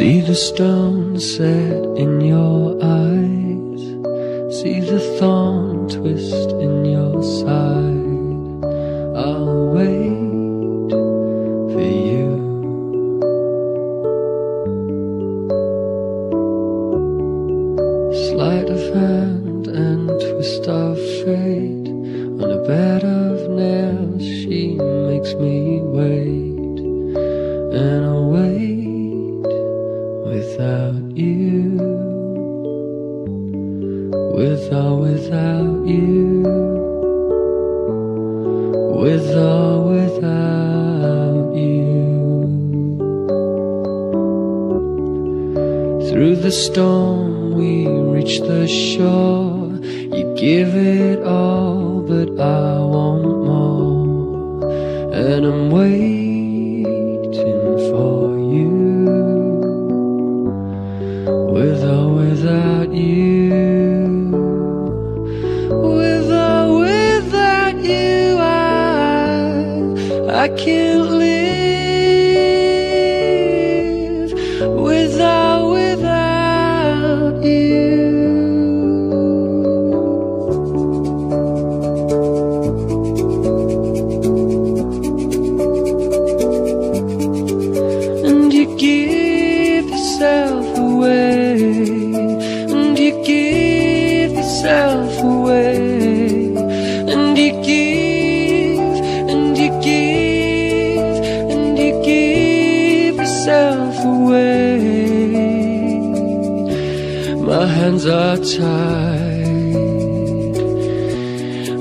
See the stone set in your eyes. See the thorn twist in your side. I'll wait for you. Sleight of hand and twist of fate. On a bed of nails, she makes me without you. With or without you. With or without you. Through the storm we reach the shore. You give it all, but I want more. And I'm waiting With or without you. With or without you, I, I can't tight.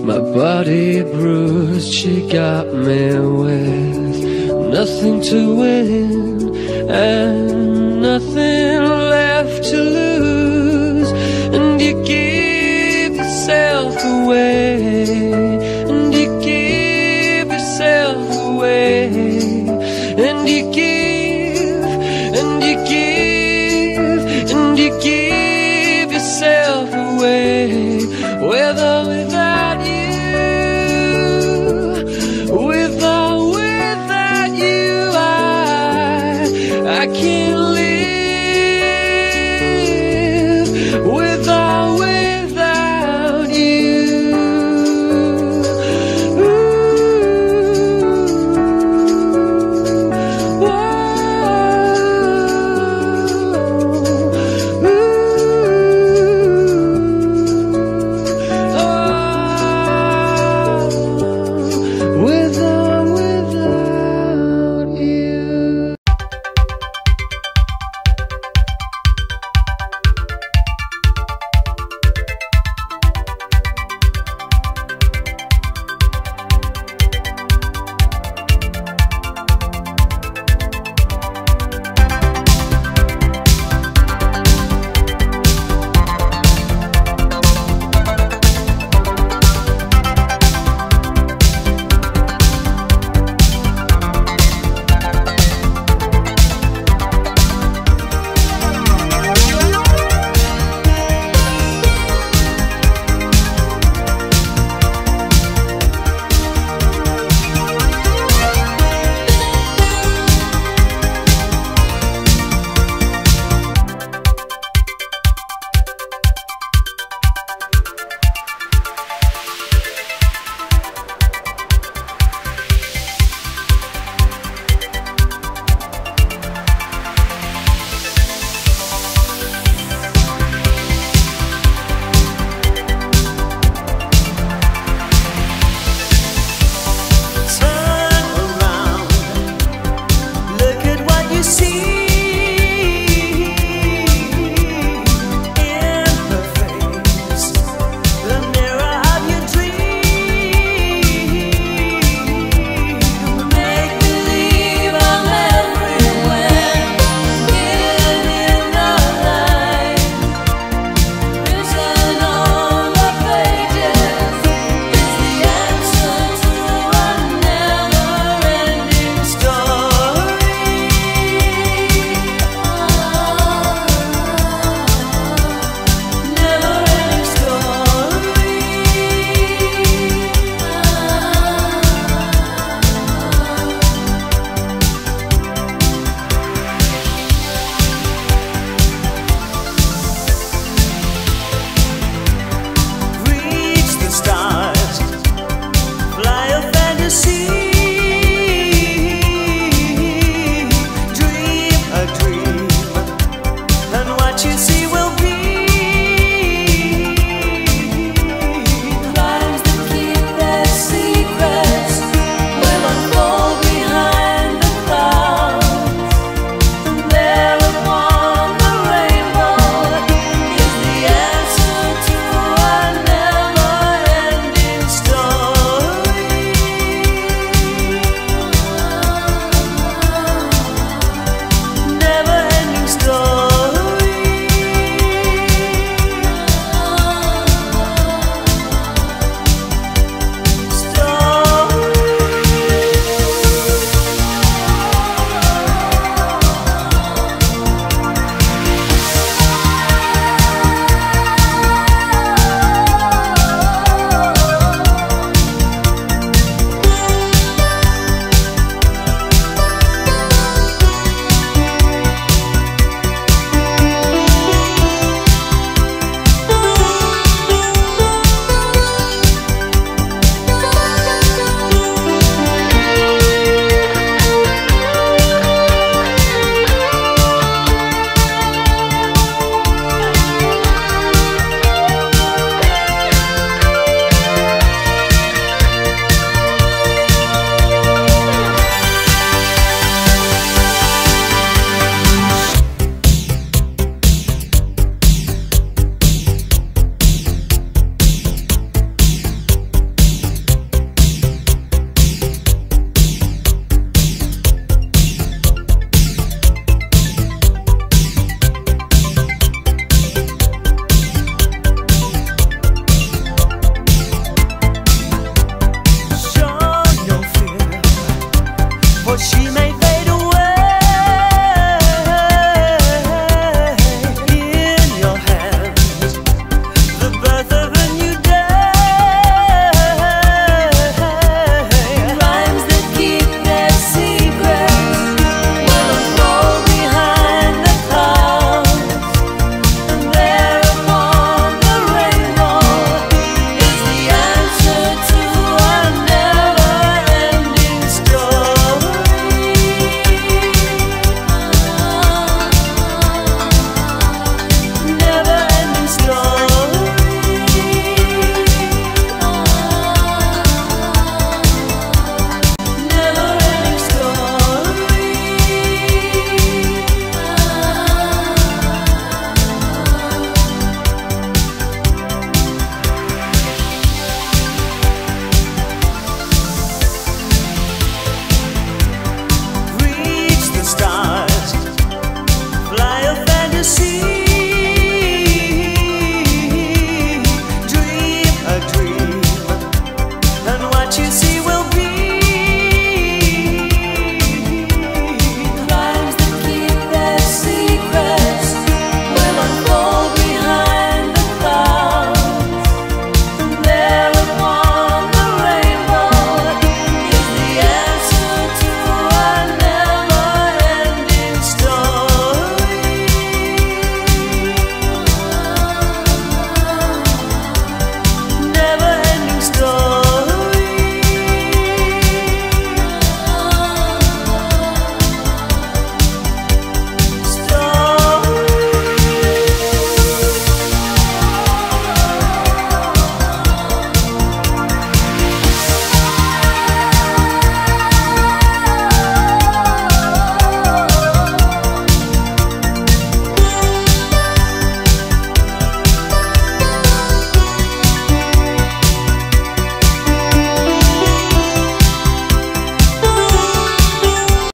My body bruised, she got me with nothing to win and nothing left to lose. And you give yourself away, and you give yourself away, and you give, and you give, and you give.